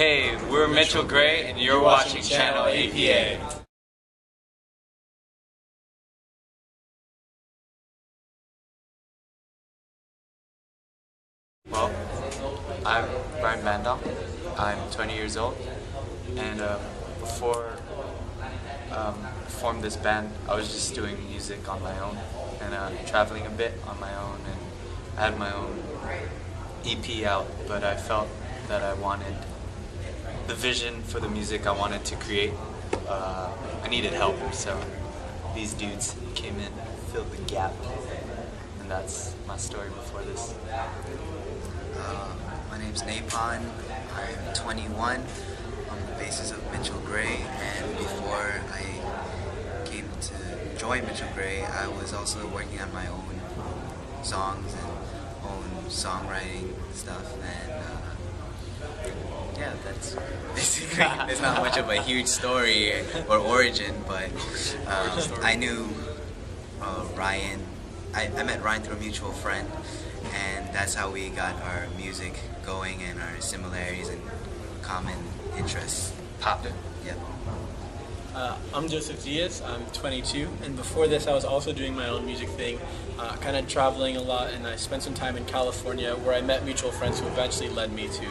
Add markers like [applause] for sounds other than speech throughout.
Hey, we're Mitchell Grey, and you're watching Channel APA. Well, I'm Brian Mandel. I'm 20 years old, and uh, before um, I formed this band, I was just doing music on my own and uh, traveling a bit on my own, and I had my own EP out, but I felt that I wanted the vision for the music I wanted to create. Uh, I needed help, so these dudes came in, filled the gap, and that's my story before this. Uh, my name's Napon. I'm 21. I'm the basis of Mitchell Grey, and before I came to join Mitchell Grey, I was also working on my own songs and own songwriting stuff, and uh, yeah, that's [laughs] basically. There's not much of a huge story or origin, but um, I knew uh, Ryan. I, I met Ryan through a mutual friend, and that's how we got our music going and our similarities and common interests. Popped it. Yeah. Uh, I'm Joseph Diaz. I'm 22, and before this, I was also doing my own music thing, uh, kind of traveling a lot. And I spent some time in California, where I met mutual friends who eventually led me to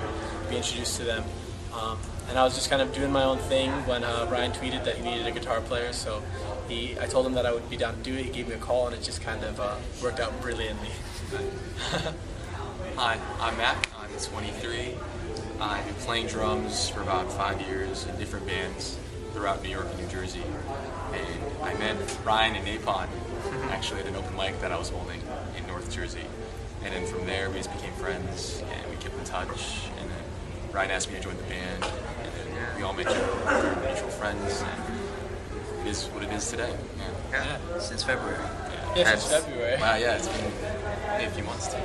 be introduced to them. Um, and I was just kind of doing my own thing when uh, Ryan tweeted that he needed a guitar player. So he, I told him that I would be down to do it. He gave me a call, and it just kind of uh, worked out brilliantly. [laughs] Hi, I'm Matt. I'm 23. I've been playing drums for about five years in different bands throughout New York and New Jersey. And I met Ryan and Napon [laughs] actually at an open mic that I was holding in North Jersey. And then from there, we just became friends and we kept in touch. And then Ryan asked me to join the band. And then we all met each other, we were mutual friends. And it is what it is today. Yeah. Yeah. Since February. Yeah, since That's- February. Wow, yeah, it's been a few months too.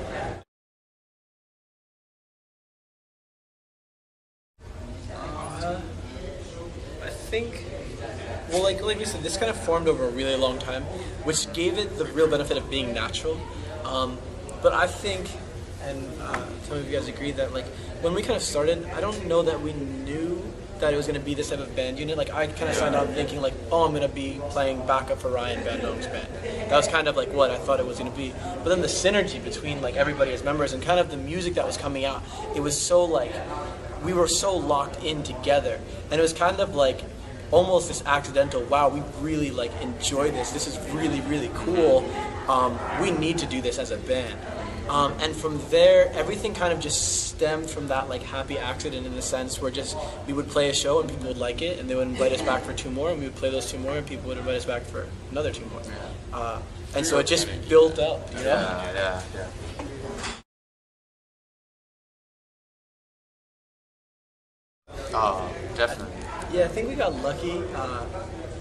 I think, well, like like we said, this kind of formed over a really long time, which gave it the real benefit of being natural. Um, but I think, and uh, some of you guys agree that like when we kind of started, I don't know that we knew that it was going to be this type of band unit. Like I kind of signed out thinking like, oh, I'm going to be playing backup for Ryan Van Dong's band. That was kind of like what I thought it was going to be. But then the synergy between like everybody as members and kind of the music that was coming out, it was so like we were so locked in together and it was kind of like almost this accidental wow we really like enjoy this this is really really cool um, we need to do this as a band um, and from there everything kind of just stemmed from that like happy accident in a sense where just we would play a show and people would like it and they would invite us back for two more and we would play those two more and people would invite us back for another two more uh, and so it just built up you know? Yeah, yeah, yeah. Oh, definitely. Yeah, I think we got lucky. Uh,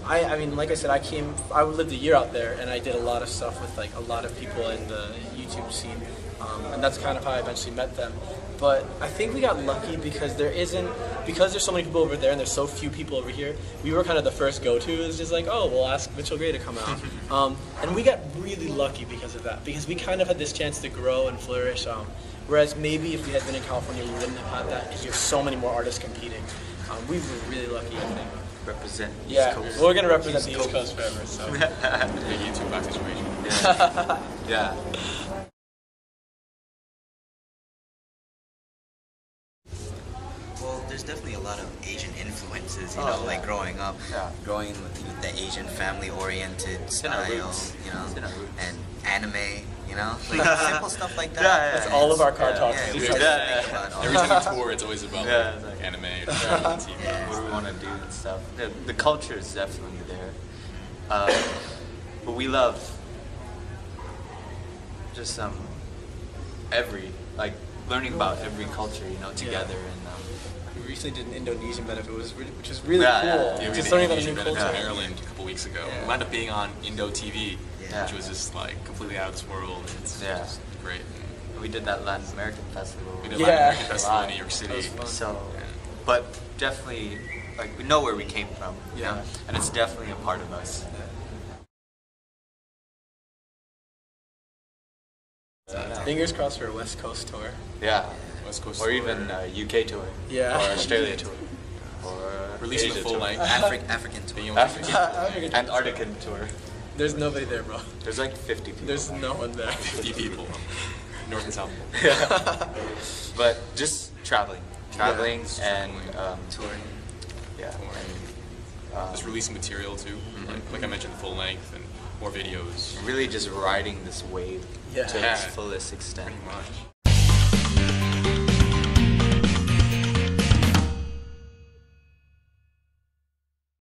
I, I mean, like I said, I came, I lived a year out there, and I did a lot of stuff with like a lot of people in the YouTube scene, um, and that's kind of how I eventually met them. But I think we got lucky because there isn't, because there's so many people over there and there's so few people over here. We were kind of the first go-to. It was just like, oh, we'll ask Mitchell Grey to come out, [laughs] um, and we got really lucky because of that. Because we kind of had this chance to grow and flourish. Um, whereas maybe if we had been in California, we wouldn't have had that because you have so many more artists competing. Um, we were really lucky, I think. Represent East Yeah, Coast. we're gonna represent the East Coast forever. So [laughs] Big YouTube back situation. [laughs] Yeah. Well, there's definitely a lot of Asian influences, you Oh, know, yeah. like growing up, Yeah. growing with, with the Asian family-oriented in style, you know, It's in our roots. and anime, you know, [laughs] like simple stuff like that. Yeah, yeah, that's all of our car Yeah. talks. Yeah, is we just just like- Yeah, yeah. Every time we tour, it's always about Yeah, like, like- anime [laughs] or TV. Yeah. what do we want to do and stuff. The, the culture is definitely there. Uh, but we love just um, every, like, learning about every culture, you know, together. And um, we recently did an Indonesian benefit, which was really, which was really Yeah, cool. yeah, Yeah, just learning about a new culture. in Maryland a couple weeks ago. Yeah. We wound up being on Indo TV, Yeah. which was just like completely out of this world. It's Yeah. just great. we did that Latin American festival. We did Yeah. Latin American Festival in New York City. That was fun. So, Yeah. but definitely, like, we know where we came from. you Yeah. know, And it's definitely a part of us. Fingers crossed for a West Coast tour. Yeah. West West Coast or tour. even uh, UK tour, Yeah. or Australia tour, [laughs] or Releasing Asia the full tour. length. [laughs] Afri- African tour. Being able to- African, [laughs] African tour. Antarctican tour. There's nobody there, bro. There's like 50 people. There's no one there. 50 people. North and South Pole. but just traveling, traveling, just and um, Touring. yeah, and, um, Just releasing material too. Like, like I mentioned, full length and more videos. really just riding this wave Yeah. to Yeah. its fullest extent. Pretty much.